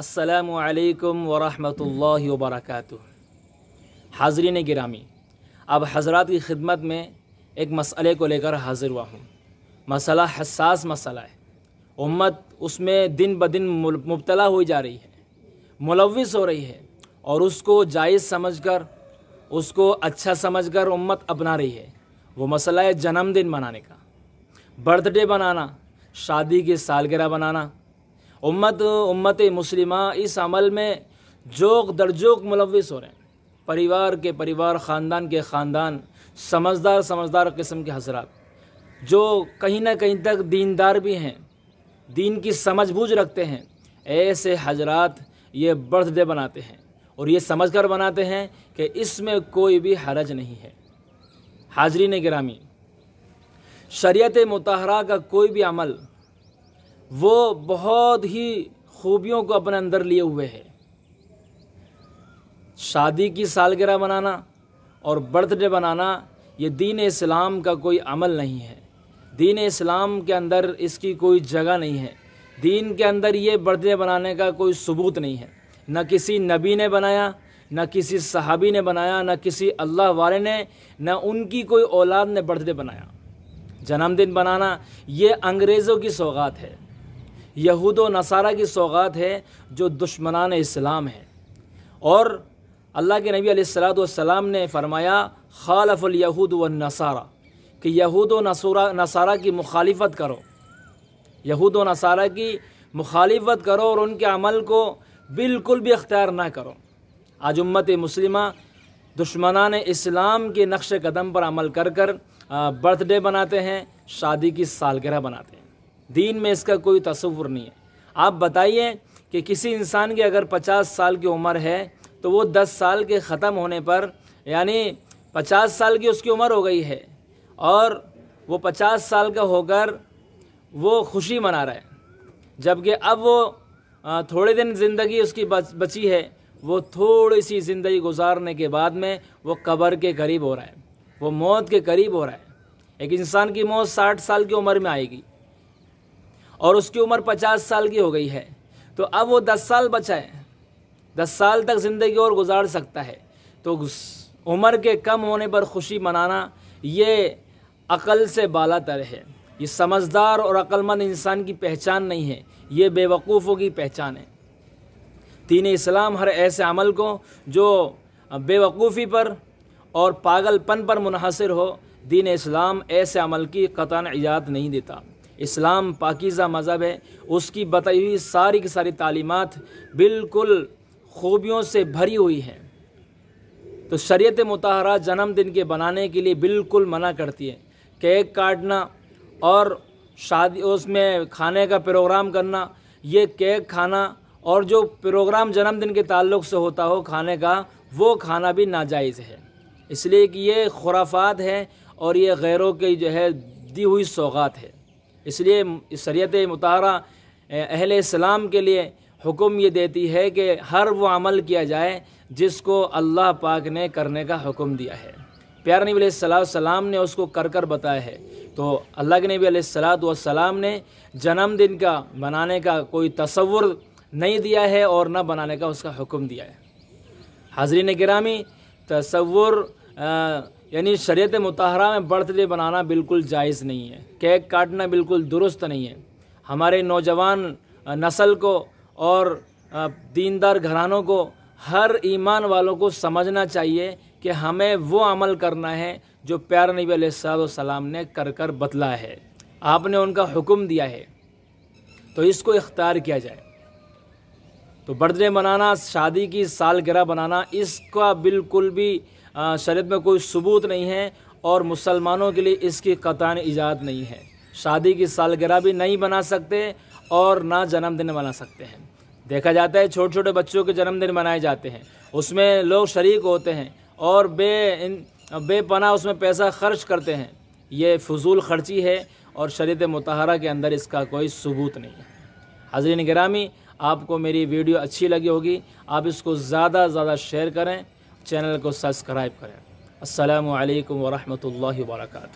असलकम वरहमतुल्लाहि वबरकातुह हाजरीन गिरामी अब हज़रत की खिदमत में एक मसले को लेकर हाजिर हुआ हूँ। मसला हसास मसला है। उम्मत उसमें दिन ब दिन मुबतला हुई जा रही है, मुलविस हो रही है और उसको जायज़ समझकर, उसको अच्छा समझकर उम्मत अपना रही है। वो मसला है जन्मदिन मनाने का। बर्थडे बनाना, शादी की सालगिरह बनाना उम्मत उम्मत मुस्लिमा, इस अमल में जोक दरजोक मुलविस हो रहे हैं। परिवार के परिवार, ख़ानदान के ख़ानदान, समझदार समझदार किस्म के हजरात, जो कहीं ना कहीं तक दीनदार भी हैं, दीन की समझ बूझ रखते हैं, ऐसे हजरात ये बर्थडे बनाते हैं और ये समझ कर बनाते हैं कि इसमें कोई भी हरज नहीं है। हाजरीन गिरामी शरीयत मतहरा का कोई भी अमल वो बहुत ही खूबियों को अपने अंदर लिए हुए है। शादी की सालगिरह बनाना और बर्थडे बनाना ये दीन इस्लाम का कोई अमल नहीं है। दीन इस्लाम के अंदर इसकी कोई जगह नहीं है। दीन के अंदर ये बर्थडे बनाने का कोई सबूत नहीं है। न किसी नबी ने बनाया, न किसी सहाबी ने बनाया, न किसी अल्लाह वाले ने, न उनकी कोई औलाद ने बर्थडे बनाया। जन्मदिन बनाना ये अंग्रेज़ों की सौगात है। यहूद नसारा की सौगात है जो दुश्मनान इस्लाम है। और अल्लाह के नबी सलाम ने फरमाया, खालफुल यहूद व नसारा, कि यहूद नसूरा, नसारा की मुखालिफत करो। यहूद नसारा की मुखालिफत करो और उनके अमल को बिल्कुल भी अख्तियार ना करो। आज उम्मत मुस्लिमा दुश्मनान इस्लाम के नक्श कदम पर अमल कर कर बर्थडे बनाते हैं, शादी की सालगिरह बनाते हैं। दीन में इसका कोई तस्वुर नहीं है। आप बताइए कि किसी इंसान की अगर पचास साल की उम्र है तो वो दस साल के ख़त्म होने पर यानी पचास साल की उसकी उम्र हो गई है और वो पचास साल का होकर वो खुशी मना रहा है। जबकि अब वो थोड़े दिन ज़िंदगी उसकी बच, है वो थोड़ी सी ज़िंदगी गुजारने के बाद में वो कब्र के करीब हो रहा है वो मौत के करीब हो रहा है। एक इंसान की मौत साठ साल की उम्र में आएगी। और उसकी उम्र पचास साल की हो गई है। तो अब वो दस साल बचा है। दस साल तक ज़िंदगी और गुजार सकता है। तो उम्र के कम होने पर खुशी मनाना, ये अक़ल से बाला तर है। ये समझदार और अक्लमंद इंसान की पहचान नहीं है। ये बेवकूफ़ों की पहचान है। तीन इस्लाम हर ऐसे अमल को जो बेवकूफ़ी पर और पागलपन पर मुनहसर हो, दीन इस्लाम ऐसे अमल की कतान इजाज़त नहीं देता। इस्लाम पाकिज़ा मज़हब है, उसकी बताई हुई सारी की सारी तालीमत बिल्कुल खूबियों से भरी हुई हैं। तो शरीयत मतहरा जन्मदिन के बनाने के लिए बिल्कुल मना करती है। केक काटना और शादी, उसमें खाने का प्रोग्राम करना, ये केक खाना और जो प्रोग्राम जन्मदिन के ताल्लुक़ से होता हो खाने का, वो खाना भी नाजायज़ है। इसलिए कि ये खुराफात है और ये गैरों की जो है दी हुई सौगात है। इसलिए शरीत मतहरा अहल इस्लाम के लिए हुक्म ये देती है कि हर वो अमल किया जाए जिसको अल्लाह पाक ने करने का हुक्म दिया है। प्यार नबी सलाम ने उसको कर कर बताया है। तो अल्लाह के नबी सलाम ने जन्मदिन का बनाने का कोई तस्वुर नहीं दिया है और न बनाने का उसका हुक्म दिया है। हाजरीन गिरामी तस्वुर यानी शरीत मतहरा में बर्थडे बनाना बिल्कुल जायज़ नहीं है। केक काटना बिल्कुल दुरुस्त नहीं है। हमारे नौजवान नस्ल को और दीनदार घरानों को हर ईमान वालों को समझना चाहिए कि हमें वो अमल करना है जो प्यार नबी सलाम ने कर कर बतला है। आपने उनका हुक्म दिया है। तो इसको इख्तियार किया जाए। तो बर्थडे मनाना, शादी की सालगिरह बनाना, इसका बिल्कुल भी शरीत में कोई सबूत नहीं है और मुसलमानों के लिए इसकी कतान ईजाद नहीं है। शादी की सालगिरह भी नहीं बना सकते और ना जन्मदिन बना सकते हैं। देखा जाता है छोटे छोटे बच्चों के जन्मदिन मनाए जाते हैं। उसमें लोग शरीक होते हैं और बे बेपना उसमें पैसा खर्च करते हैं। ये फजूल खर्ची है और शरीत मतहरा के अंदर इसका कोई सबूत नहीं है। हजरीन गिरामी आपको मेरी वीडियो अच्छी लगी होगी, आप इसको ज़्यादा ज़्यादा शेयर करें चैनल को सब्सक्राइब करें। असलकम वरहमल वर्का